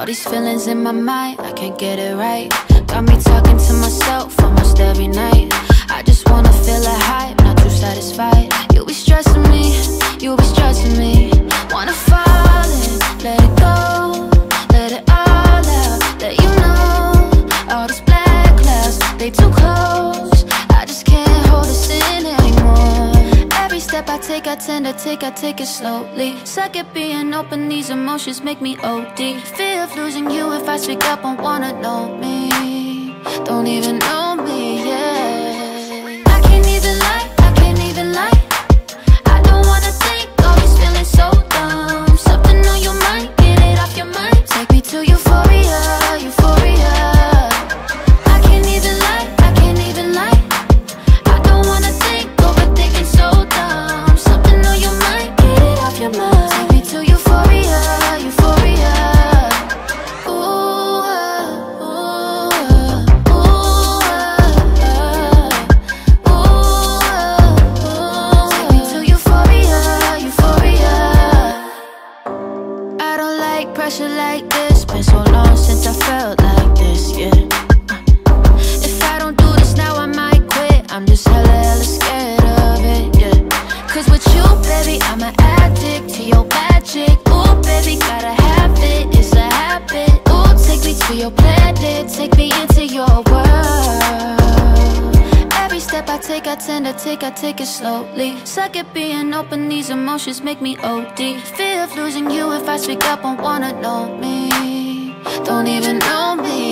All these feelings in my mind, I can't get it right. Got me talking to myself almost every night. I just wanna feel a high, not too satisfied. You be stressing me, you be stressing me. Wanna fall in, let it go, let it all out, let you know. All these black clouds, they too close. I just can't hold this in anymore. Every step I take, I tend to take, I take it slowly. Suck at being open, these emotions make me OD. Of losing you if I speak up, won't wanna know me. Don't even know like like this. Been so long since I felt step I take, I tend to take, I take it slowly. Suck at being open, these emotions make me OD. Fear of losing you if I speak up, won't wanna know me. Don't even know me,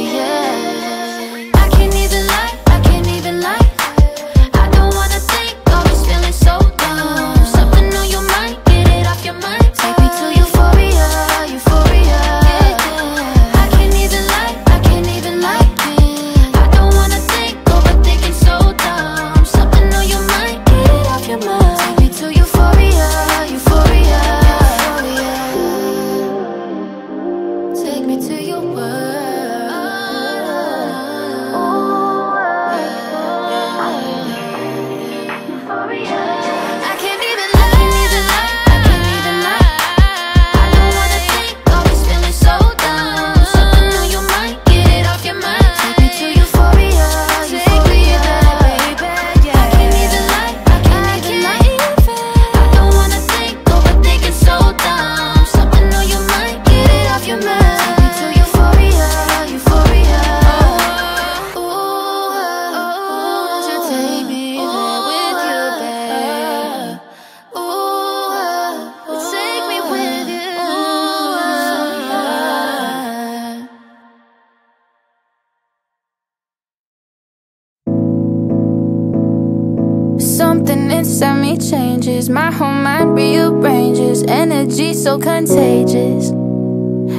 changes, my whole mind rearranges. Energy so contagious,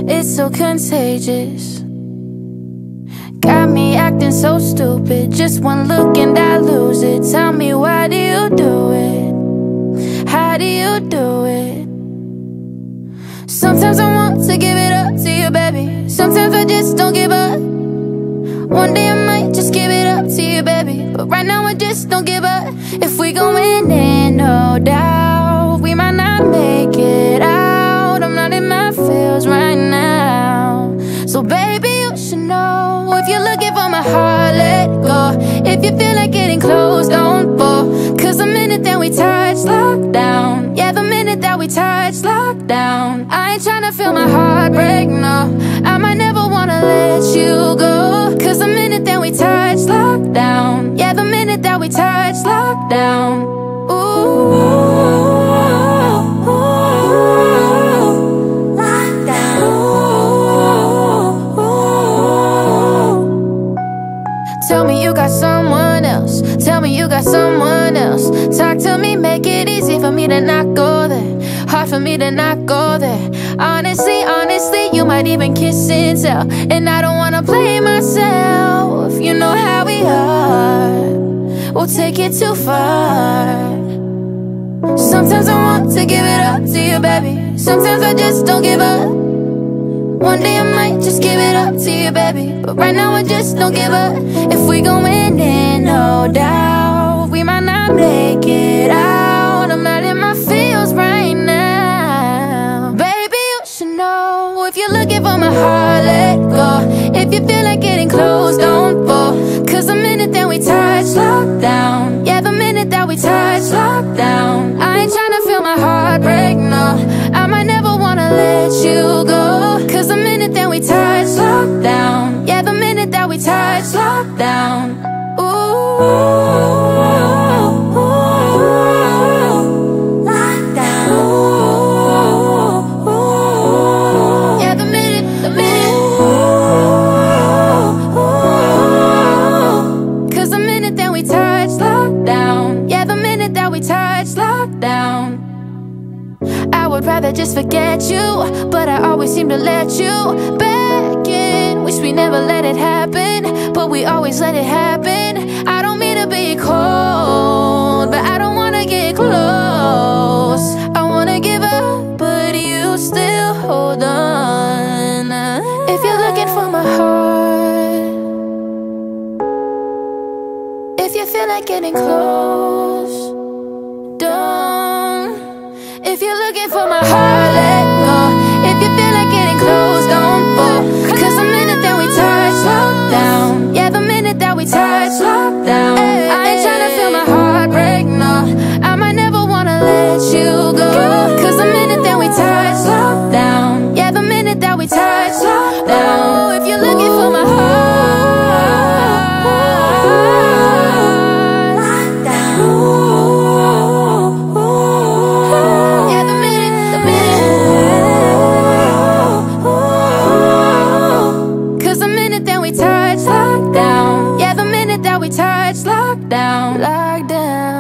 it's so contagious. Got me acting so stupid. Just one look and I lose it. Tell me, why do you do it? How do you do it? Sometimes I want to give it up to you, baby. Sometimes I just don't give up. One day I might just give it up to you, baby. But right now I just don't give up. If we going in, doubt, we might not make it out. I'm not in my feels right now. So, baby, you should know if you're looking for my heart, let go. If you feel like getting close, don't fall. Cause the minute that we touch, lockdown. Yeah, the minute that we touch, lockdown. I ain't tryna feel my heart break, no. I might never wanna let you go. Cause the minute that we touch, lockdown. Yeah, the minute that we touch, lockdown. Ooh. Tell me you got someone else. Tell me you got someone else. Talk to me, make it easy for me to not go there. Hard for me to not go there. Honestly, honestly, you might even kiss and tell. And I don't wanna play myself. You know how we are. We'll take it too far. Sometimes I want to give it up to you, baby. Sometimes I just don't give up. One day I might just give it up baby. But right now I just don't give up. If we going in, no doubt, we might not make it out. I'm not in my feels right now. Baby, you should know if you're looking for my heart, let go If you feel like getting close, don't fall. Cause the minute that we touch, lockdown. Yeah, the minute that we touch, lockdown. I ain't tryna feel my heart break, no. I we touch, lockdown. Yeah, the minute that we touch, lockdown. Ooh. Lockdown. Yeah, the minute, the minute. Cause the minute that we touch, lockdown. Yeah, the minute that we touch, lockdown. I would rather just forget you, but I always seem to let you back in. Wish we never let it happen, but we always let it happen. I don't mean to be cold, but I don't wanna get close. I wanna give up, but you still hold on. If you're looking for my heart, if you feel like getting close, lockdown. I ain't tryna feel my heart break, no. I might never wanna let you go. Cause the minute that we touch, lockdown. Yeah, the minute that we touch, lockdown. If you're looking for my heart, down yeah, the minute, the minute. Cause the minute that we touch tides locked down, locked down.